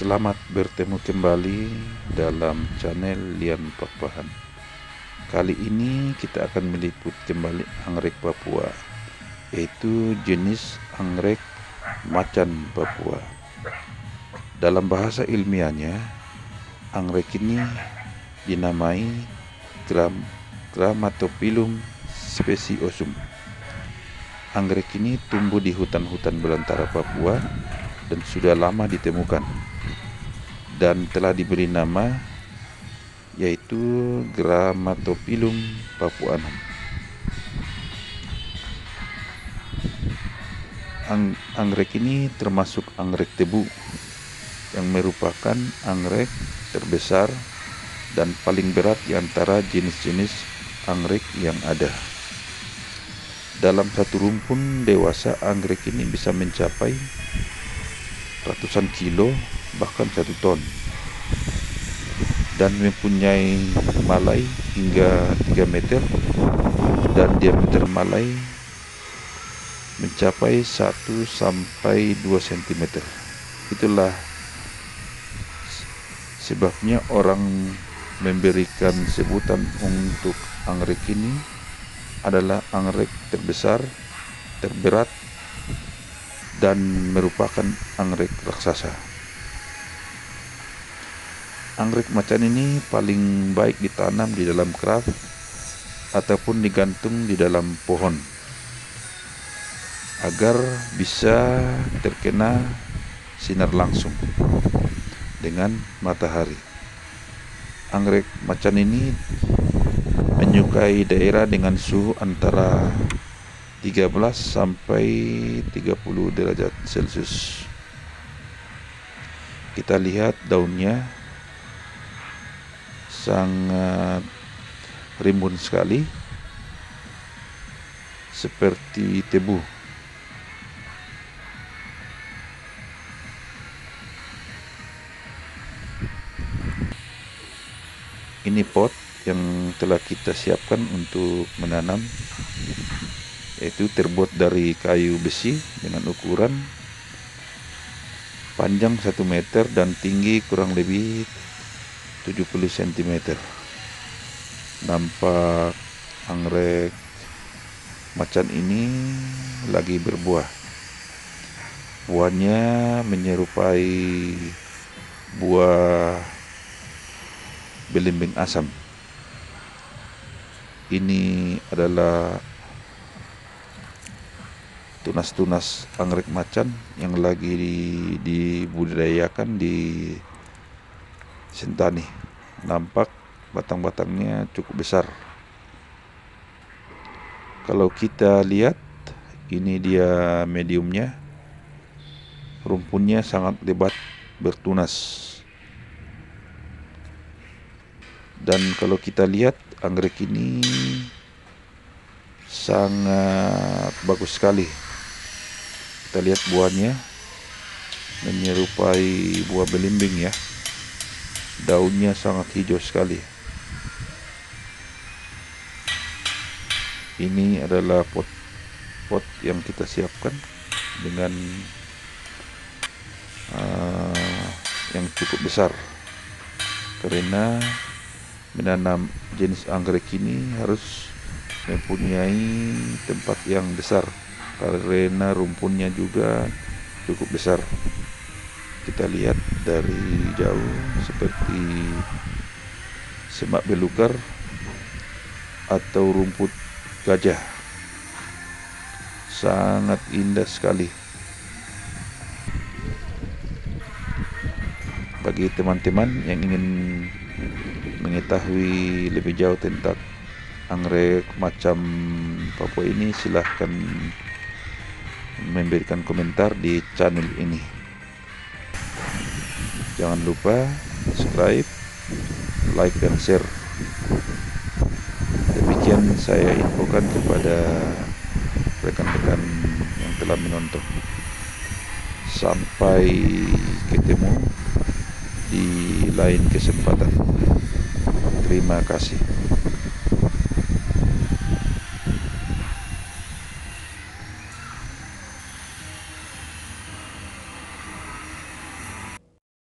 Selamat bertemu kembali dalam channel Lian Papahan. Kali ini kita akan meliput kembali anggrek Papua, yaitu jenis anggrek macan Papua. Dalam bahasa ilmiahnya, anggrek ini dinamai Gram Gramatopilum speciosum. Anggrek ini tumbuh di hutan-hutan belantara Papua dan sudah lama ditemukan dan telah diberi nama yaitu Gramatopilum papuanum. Ang anggrek ini termasuk anggrek tebu yang merupakan anggrek terbesar dan paling berat di antara jenis-jenis anggrek yang ada. Dalam satu rumpun dewasa anggrek ini bisa mencapai ratusan kilo bahkan satu ton. Dan mempunyai malai hingga 3 meter. Dan diameter malai mencapai 1 sampai 2 cm itulah sebabnya orang memberikan sebutan untuk anggrek ini adalah anggrek terbesar terberat dan merupakan anggrek raksasa. Anggrek macan ini paling baik ditanam di dalam keras ataupun digantung di dalam pohon agar bisa terkena sinar langsung dengan matahari. Anggrek macan ini menyukai daerah dengan suhu antara 13 sampai 30 derajat Celcius. Kita lihat daunnya sangat rimbun sekali seperti tebu. Ini pot yang telah kita siapkan untuk menanam yaitu terbuat dari kayu besi dengan ukuran panjang 1 meter dan tinggi kurang lebih 70 cm nampak anggrek macan ini lagi berbuah. Buahnya menyerupai buah belimbing asam. Ini adalah tunas-tunas anggrek macan yang lagi dibudidayakan di Sentani. Nampak batang-batangnya cukup besar. Kalau kita lihat ini dia mediumnya. Rumpunnya sangat lebat bertunas. Dan kalau kita lihat anggrek ini sangat bagus sekali kita lihat buahnya menyerupai buah belimbing ya daunnya sangat hijau sekali. Ini adalah pot pot yang kita siapkan dengan uh, yang cukup besar. Karena menanam jenis anggrek ini harus mempunyai tempat yang besar. Karena rumpunnya juga cukup besar kita lihat dari jauh seperti semak belukar atau rumput gajah sangat indah sekali bagi teman-teman yang ingin mengetahui lebih jauh tentang anggrek macam Papua ini silahkan memberikan komentar di channel ini. Jangan lupa subscribe, like, dan share. Demikian saya infokan kepada rekan-rekan yang telah menonton. Sampai ketemu di lain kesempatan. Terima kasih.